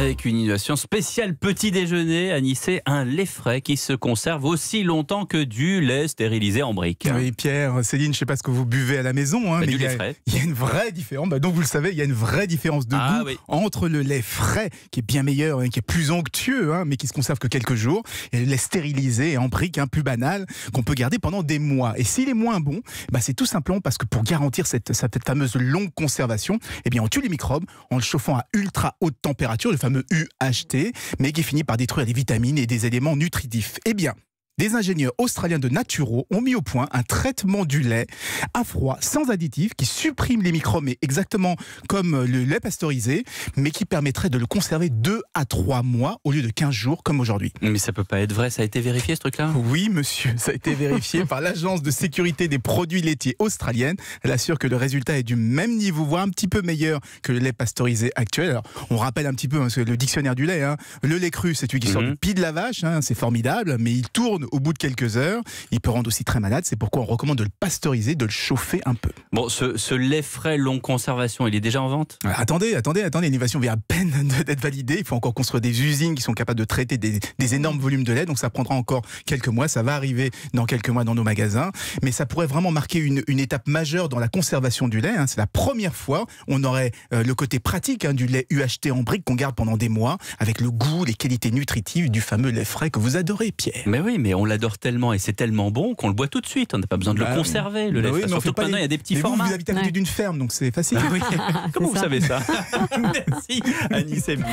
Avec une innovation spéciale petit déjeuner, Anissé, un lait frais qui se conserve aussi longtemps que du lait stérilisé en briques. Oui, Pierre, Céline, je ne sais pas ce que vous buvez à la maison, hein, Bah, mais du il y, lait a, frais. il y a une vraie différence. Bah, donc vous le savez, il y a une vraie différence de Ah goût oui. entre le lait frais, qui est bien meilleur et qui est plus onctueux, hein, mais qui se conserve que quelques jours, et le lait stérilisé en briques, hein, plus banal, qu'on peut garder pendant des mois. Et s'il est moins bon, bah, c'est tout simplement parce que pour garantir cette, cette fameuse longue conservation, eh bien, on tue les microbes en le chauffant à ultra haute température, le fameux UHT, mais qui finit par détruire les vitamines et des éléments nutritifs. Eh bien, des ingénieurs australiens de Naturo ont mis au point un traitement du lait à froid sans additifs qui supprime les microbes, mais exactement comme le lait pasteurisé, mais qui permettrait de le conserver 2 à 3 mois au lieu de 15 jours comme aujourd'hui. Mais ça peut pas être vrai, ça a été vérifié ce truc-là? Oui, monsieur, ça a été vérifié par l'Agence de sécurité des produits laitiers australienne. Elle assure que le résultat est du même niveau, voire un petit peu meilleur que le lait pasteurisé actuel. Alors, on rappelle un petit peu hein, le dictionnaire du lait. hein. Le lait cru, c'est celui qui sort Mhm. du pied de la vache, hein, c'est formidable, mais il tourne au bout de quelques heures. Il peut rendre aussi très malade. C'est pourquoi on recommande de le pasteuriser, de le chauffer un peu. Bon, ce, ce lait frais longue conservation, il est déjà en vente? Euh, Attendez, attendez, attendez, l'innovation vient à peine d'être validée. Il faut encore construire des usines qui sont capables de traiter des, des énormes volumes de lait. Donc ça prendra encore quelques mois. Ça va arriver dans quelques mois dans nos magasins. Mais ça pourrait vraiment marquer une, une étape majeure dans la conservation du lait. hein. C'est la première fois on aurait euh, le côté pratique hein, du lait UHT en brique qu'on garde pendant des mois avec le goût, les qualités nutritives du fameux lait frais que vous adorez, Pierre. Mais oui, mais on l'adore tellement et c'est tellement bon qu'on le boit tout de suite. On n'a pas besoin de Bah le oui. conserver, le Bah lait oui, mais Surtout que maintenant, il y a des petits Mais vous, formats. vous habitez à côté Ouais. d'une ferme, donc c'est facile. Ah oui. Comment vous ça. savez ça? Merci, Annie Semida.